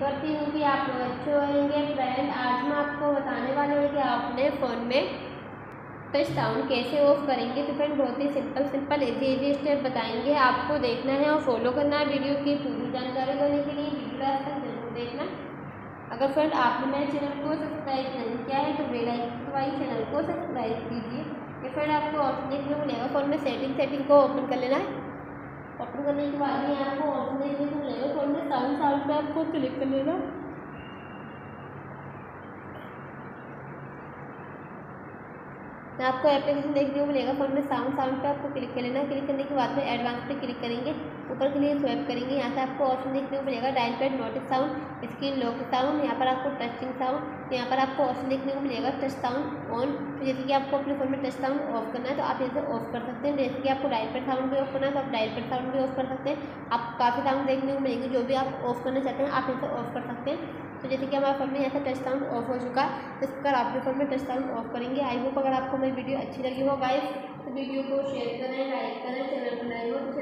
करती हूँ कि आप लोग अच्छे होंगे। फ्रेंड आज मैं आपको बताने वाली हूँ कि आपने फ़ोन में टच साउंड कैसे ऑफ़ करेंगे। तो फ्रेंड बहुत ही simple simple easy easy step बताएँगे। आपको देखना है और फॉलो करना है वीडियो की पूरी जानकारी लेने के लिए। वीडियो तक ज़रूर देखना। अगर फ्रेंड आपने मेरे चैनल को सब्सक्राइब नहीं किया है तो बेल आइकन दबाई चैनल को सब्सक्राइब कीजिए। ये फ्रेंड आपको ऑप्शन देखने को मिलेगा फ़ोन में सेटिंग सेटिंग को ओपन कर लेना है। ओपन करने के बाद में आपको ऑप्शन देखने आपको क्लिक कर लेना तो आपको एप्लीकेशन देखने को मिलेगा फ़ोन में साउंड साउंड पे आपको क्लिक कर लेना क्लिक करने के बाद में एडवांस पे क्लिक करेंगे। ऊपर के लिए स्वैप करेंगे। यहाँ से आपको ऑप्शन देखने को मिलेगा dial pad notice sound screen lock sound यहाँ पर आपको टचिंग साउंड यहाँ पर आपको ऑप्शन देखने को मिलेगा टच साउंड ऑन तो जैसे कि आपको अपने फ़ोन में टच साउंड ऑफ़ करना है तो आप यहाँ ऑफ़ कर सकते हैं। जैसे कि आपको डायल पैड साउंड भी ऑफ़ करना है तो आप डायल पैड साउंड भी ऑफ़ कर सकते हैं। आप काफ़ी साउंड देखने को मिलेंगे, जो भी आप ऑफ़ करना चाहते हैं, आप इसे ऑफ़ कर सकते हैं। तो जैसे कि हमारे फ़ोन में यहाँ से टच साउंड ऑफ़ हो चुका है, इस पर आपके फ़ोन में टच साउंड ऑफ़ करेंगे। आई होप अगर आपको मेरी वीडियो अच्छी लगी हो गाइस तो वीडियो को शेयर करें लाइक करें चैनल बनाए हो तो